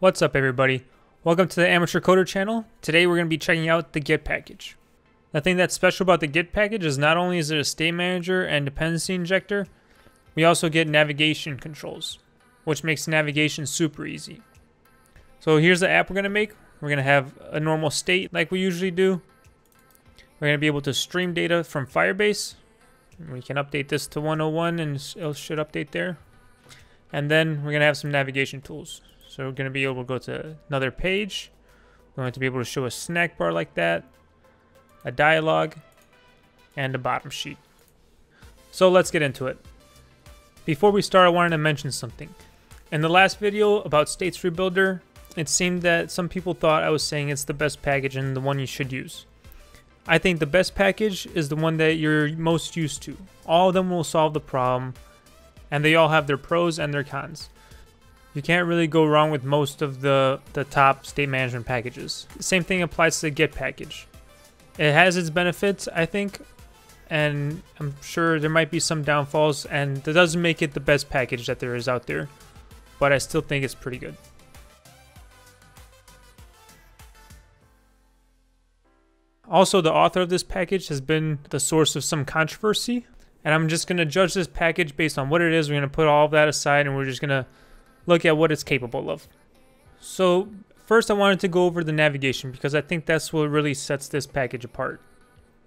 What's up everybody? Welcome to the Amateur Coder channel. Today we're going to be checking out the Get package. The thing that's special about the Get package is not only is it a state manager and dependency injector, we also get navigation controls, which makes navigation super easy. So here's the app we're going to make. We're going to have a normal state like we usually do. We're going to be able to stream data from Firebase. We can update this to 101 and it should update there. And then we're going to have some navigation tools. So we're going to be able to go to another page. We're going to be able to show a snack bar like that, a dialog, and a bottom sheet. So let's get into it. Before we start, I wanted to mention something. In the last video about States Rebuilder, it seemed that some people thought I was saying it's the best package and the one you should use. I think the best package is the one that you're most used to. All of them will solve the problem, and they all have their pros and their cons. You can't really go wrong with most of the, the top state management packages. Same thing applies to the Get package. It has its benefits, I think, and I'm sure there might be some downfalls, and that doesn't make it the best package that there is out there, but I still think it's pretty good. Also, the author of this package has been the source of some controversy, and I'm just going to judge this package based on what it is. We're going to put all of that aside, and we're just going to look at what it's capable of. So, first I wanted to go over the navigation because I think that's what really sets this package apart.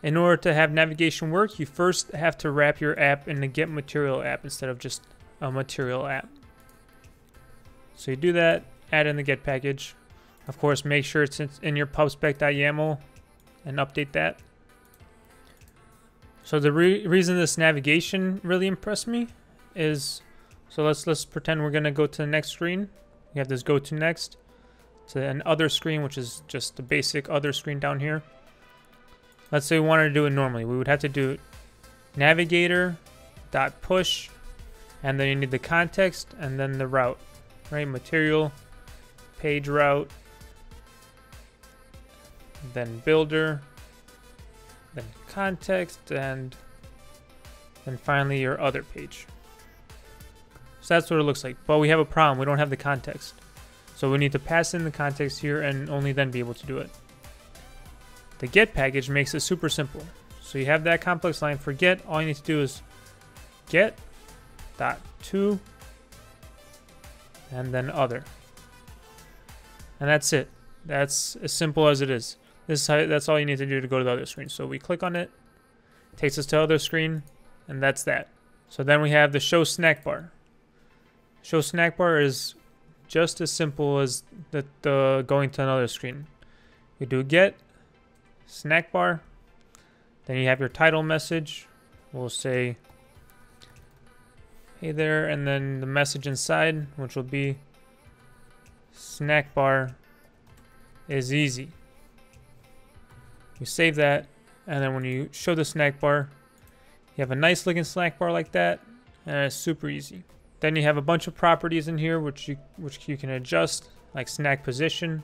In order to have navigation work, you first have to wrap your app in the Get Material app instead of just a Material app. So you do that, add in the Get package. Of course, make sure it's in your pubspec.yaml and update that. So the re reason this navigation really impressed me is, so let's let's pretend we're gonna go to the next screen. We have this go to next to an other screen, which is just the basic other screen down here. Let's say we wanted to do it normally. We would have to do navigator dot push, and then you need the context and then the route, right? Material, page route, then builder, then context, and then finally your other page. So that's what it looks like. But we have a problem. We don't have the context. So we need to pass in the context here and only then be able to do it. The get package makes it super simple. So you have that complex line for get. All you need to do is get dot to and then other. And that's it. That's as simple as it is. This is how, that's all you need to do to go to the other screen. So we click on it, takes us to other screen, and that's that. So then we have the show snack bar. Show snack bar is just as simple as the, the going to another screen. You do get snack bar, then you have your title message. We'll say hey there, and then the message inside, which will be snack bar is easy. You save that, and then when you show the snack bar, you have a nice looking snack bar like that, and it's super easy. Then you have a bunch of properties in here which you which you can adjust, like snack position,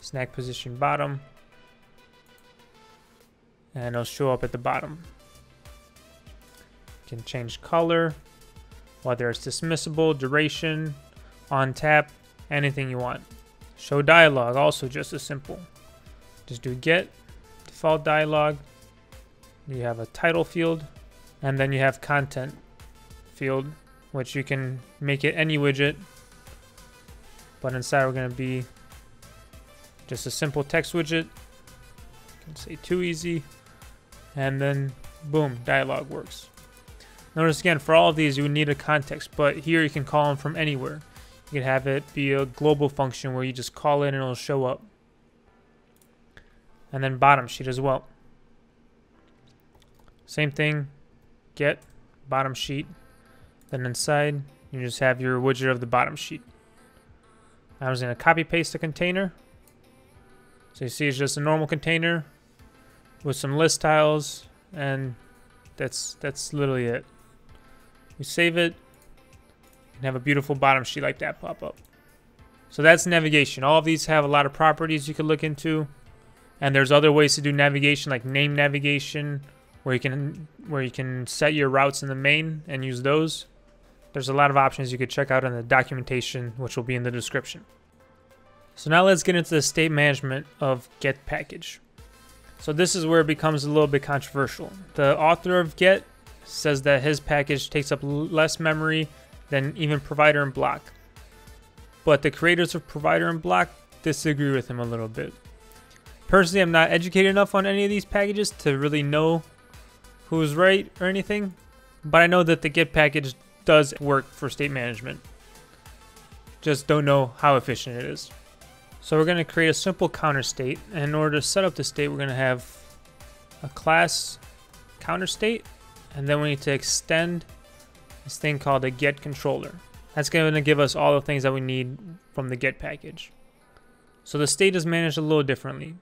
snack position bottom, and it'll show up at the bottom. You can change color, whether it's dismissible, duration, on tap, anything you want. Show dialog, also just as simple. Just do get default dialog. You have a title field, and then you have content field, which you can make it any widget. But inside we're going to be just a simple text widget. Can say too easy. And then boom, dialog works. Notice again, for all of these, you would need a context, but here you can call them from anywhere. You can have it be a global function where you just call it and it'll show up and then bottom sheet as well. Same thing, get bottom sheet. Then inside, you just have your widget of the bottom sheet. I was going to copy paste the container. So you see it's just a normal container with some list tiles and that's that's literally it. We save it and have a beautiful bottom sheet like that pop up. So that's navigation. All of these have a lot of properties you could look into. And there's other ways to do navigation like name navigation where you can where you can set your routes in the main and use those. There's a lot of options you could check out in the documentation which will be in the description. So now let's get into the state management of get package. So this is where it becomes a little bit controversial. The author of get says that his package takes up less memory than even provider and BLoC. But the creators of provider and BLoC disagree with him a little bit. Personally, I'm not educated enough on any of these packages to really know who's right or anything, but I know that the get package does work for state management. Just don't know how efficient it is. So we're going to create a simple counter state. And in order to set up the state, we're going to have a class counter state. And then we need to extend this thing called a get controller. That's going to give us all the things that we need from the get package. So the state is managed a little differently.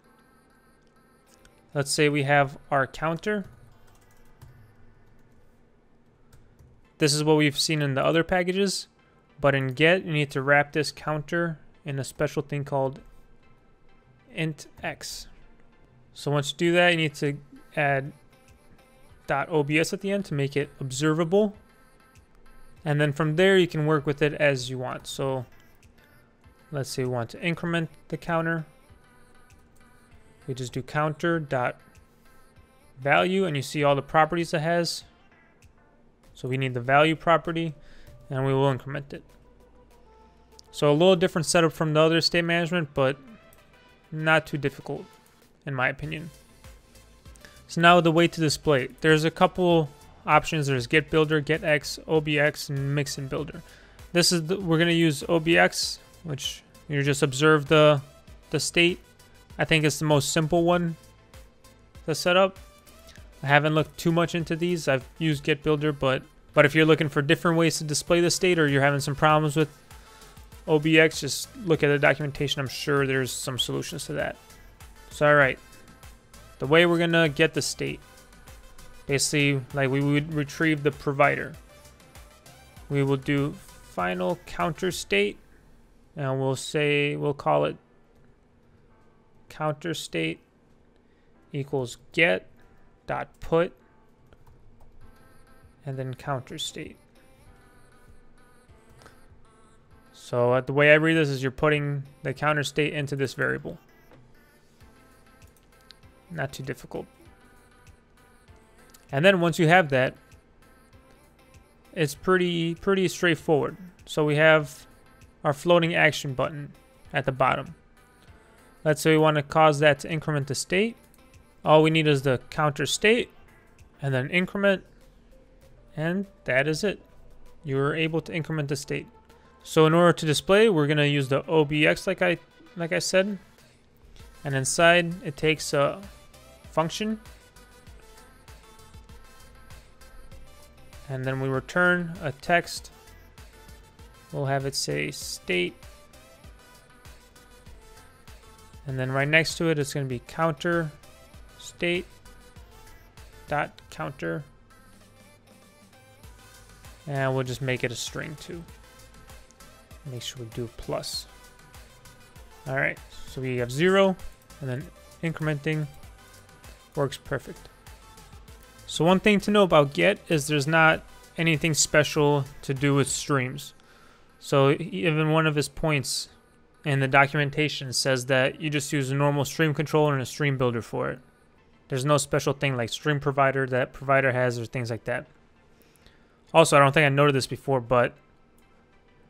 Let's say we have our counter. This is what we've seen in the other packages. But in get, you need to wrap this counter in a special thing called int x. So once you do that, you need to add .obs at the end to make it observable. And then from there, you can work with it as you want. So let's say we want to increment the counter. We just do counter dot value, and you see all the properties it has. So we need the value property, and we will increment it. So a little different setup from the other state management, but not too difficult, in my opinion. So now the way to display. There's a couple options. There's get builder, get x, obx, and mixin builder. This is the, we're gonna use obx, which you just observe the the state. I think it's the most simple one to set up. I haven't looked too much into these. I've used get builder, but but if you're looking for different ways to display the state or you're having some problems with OBX, just look at the documentation. I'm sure there's some solutions to that. So, all right. The way we're going to get the state. Basically, like we would retrieve the provider. We will do final counter state. And we'll say, we'll call it counter state equals get dot put and then counter state. So uh, the way I read this is you're putting the counter state into this variable. Not too difficult. And then once you have that, it's pretty pretty straightforward. So we have our floating action button at the bottom. Let's say we want to cause that to increment the state. All we need is the counter state and then increment and that is it. You are able to increment the state. So in order to display, we're going to use the OBX like I like I said. And inside it takes a function. And then we return a text. We'll have it say state. And then right next to it, it's going to be counter state dot counter. And we'll just make it a string too. Make sure we do plus. All right, so we have zero, and then incrementing works perfect. So one thing to know about get is there's not anything special to do with streams. So even one of his points in the documentation says that you just use a normal stream controller and a stream builder for it. There's no special thing like stream provider that provider has or things like that. Also, I don't think I noted this before, but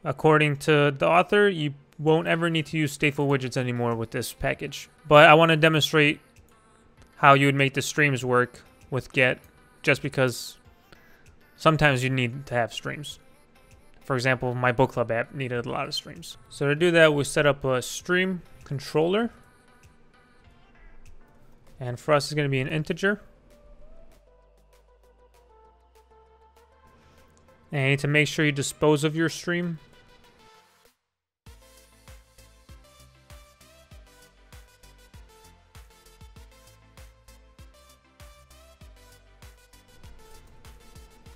According to the author, you won't ever need to use stateful widgets anymore with this package. But I want to demonstrate how you would make the streams work with get just because sometimes you need to have streams. For example, my book club app needed a lot of streams. So to do that, we set up a stream controller. And for us, it's going to be an integer. And to make sure you dispose of your stream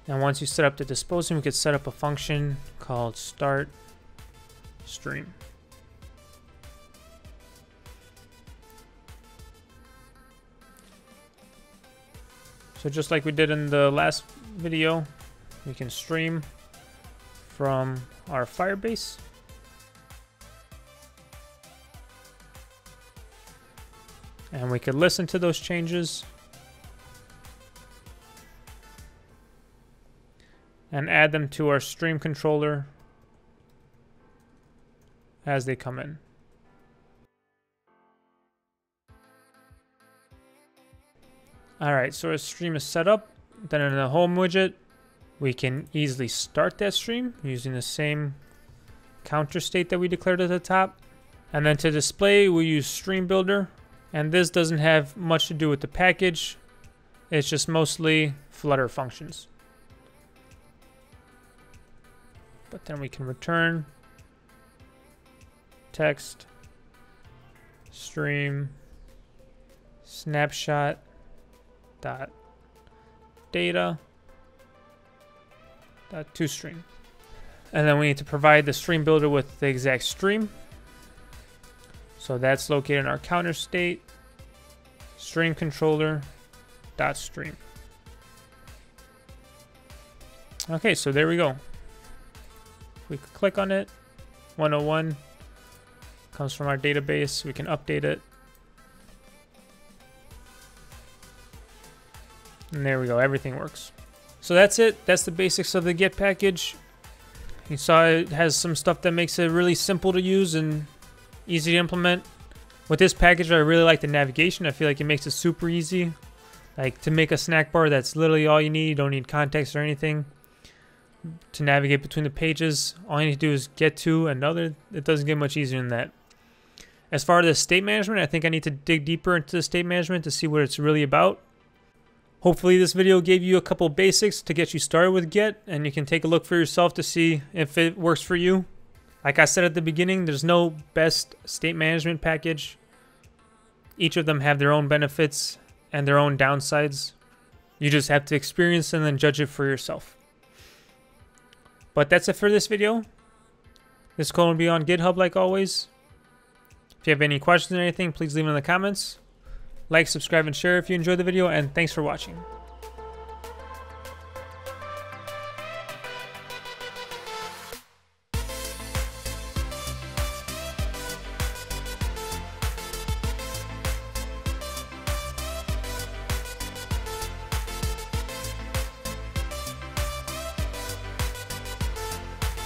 And once you set up the disposing, we could set up a function called start stream. So just like we did in the last video, we can stream from our Firebase. And we could listen to those changes. And add them to our stream controller as they come in. Alright, so our stream is set up. Then in the home widget, we can easily start that stream using the same counter state that we declared at the top. And then to display, we use Stream Builder. And this doesn't have much to do with the package. It's just mostly Flutter functions. But then we can return text, stream, snapshot, dot data, Uh, to stream. And then we need to provide the stream builder with the exact stream. So that's located in our counter state, stream controller, dot stream. Okay, so there we go. We click on it, 101 comes from our database. We can update it. And there we go, everything works. So that's it. That's the basics of the Get package. You saw it has some stuff that makes it really simple to use and easy to implement. With this package, I really like the navigation. I feel like it makes it super easy. Like to make a snack bar, that's literally all you need. You don't need context or anything to navigate between the pages. All you need to do is get to another. It doesn't get much easier than that. As far as the state management, I think I need to dig deeper into the state management to see what it's really about. Hopefully this video gave you a couple basics to get you started with Get and you can take a look for yourself to see if it works for you. Like I said at the beginning, there's no best state management package. Each of them have their own benefits and their own downsides. You just have to experience and then judge it for yourself. But that's it for this video. This code will be on GitHub like always. If you have any questions or anything, please leave them in the comments. Like, subscribe, and share if you enjoyed the video, and thanks for watching.